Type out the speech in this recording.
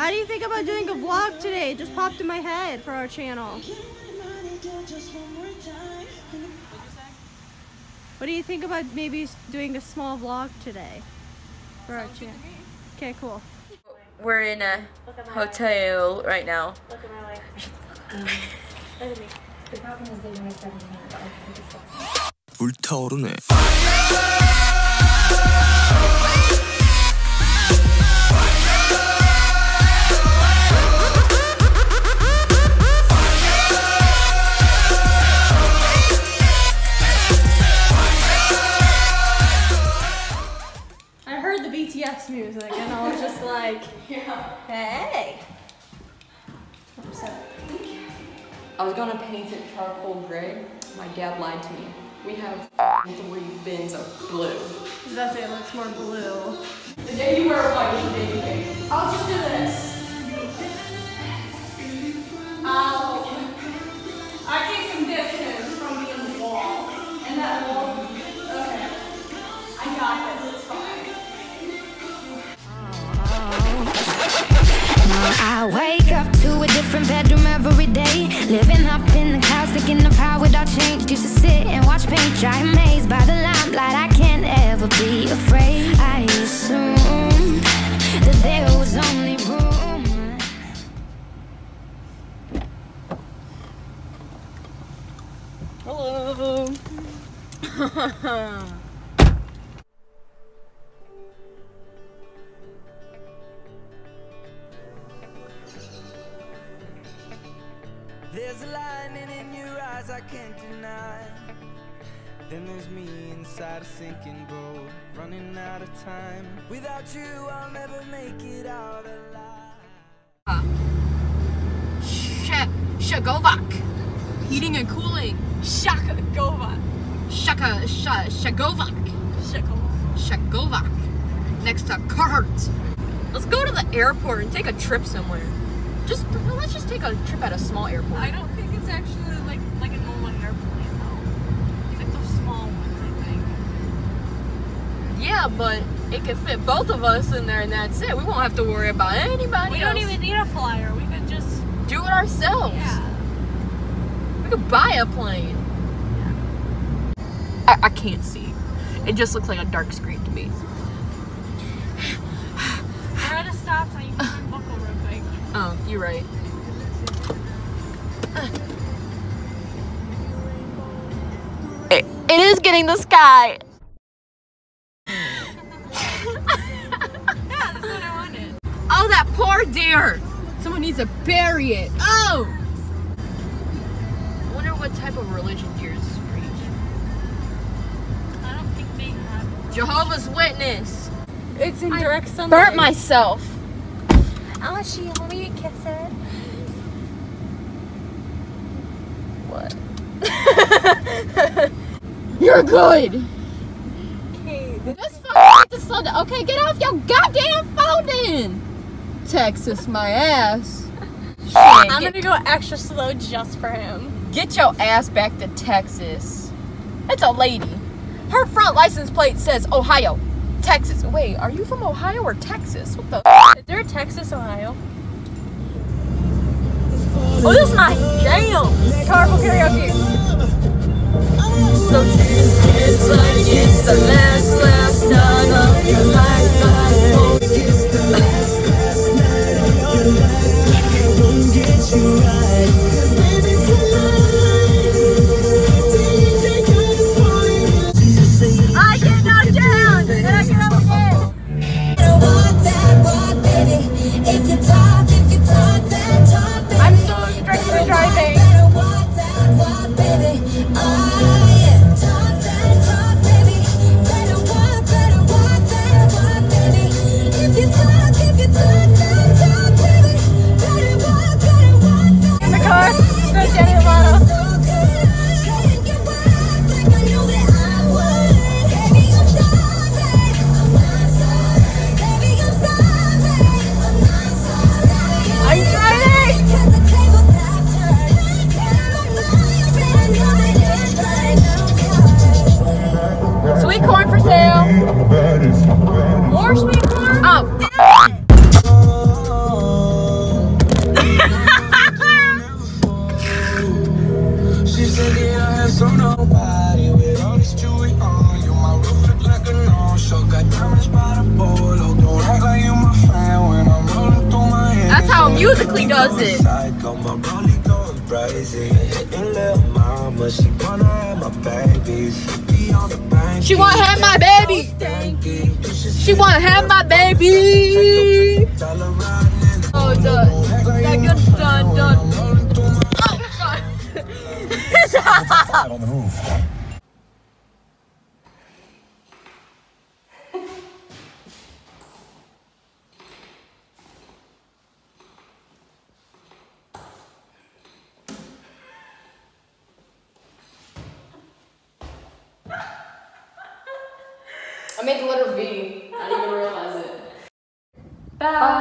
How do you think about doing a vlog today? It just popped in my head for our channel. What do you think about maybe s- doing a small vlog today for our channel? Okay, cool. We're in a hotel right now. 불타오르네. Music and I was just like, hey. I was gonna paint it charcoal gray. My dad lied to me. We have three bins of blue. That's it, looks more blue. The day you wear white the day you paint. I'll just do I wake up to a different bedroom every day. Living up in the clouds, thinking of how it all changed. Used to sit and watch paint dry, amazed by the limelight. I can't ever be afraid. I assumed that there was only room. Hello. There's a lightning in your eyes I can't deny. Then there's me inside a sinking boat, running out of time. Without you, I'll never make it out alive. Sh- Shagovak. Heating and cooling. Shaka Gova. Shaka Sh- Shagovak. Shagovak. Next to Carhartt. Let's go to the airport and take a trip somewhere. Just let's just take a trip at a small airport. I don't think it's actually like like a normal airplane though. It's like those small ones, I think. Yeah, but it could fit both of us in there, and that's it. We won't have to worry about anybody We else. don't even need a flyer. We could just do it ourselves. yeah. We could buy a plane. I, I can't see. It just looks like a dark screen to me. We're at a stop sign. Oh, you're right. It, it is getting the sky. Yeah, that's what I wanted. Oh, that poor deer. Someone needs to bury it. Oh. I wonder what type of religion deers preach. I don't think they have. Jehovah's Witness. It's in direct sunlight. Burnt myself. Oh, she want me to kiss it? What? You're good. Okay. Just fucking the sun. Okay, get off your goddamn phone then. Texas, my ass. Shit, I'm gonna go extra slow just for him. get your ass back to Texas. It's a lady. Her front license plate says Ohio, Texas. Wait, are you from Ohio or Texas? What the? Is there a Texas, Ohio? Oh, this is my jam. Carpool karaoke. So this is like it's the last, last of your life. Hitting little mama, she wanna have my babies. Be on the bank. She wanna have my baby. She wanna have my baby. Oh, done. That good done, done. Oh, God. I made the letter V. I didn't even realize it. Bye.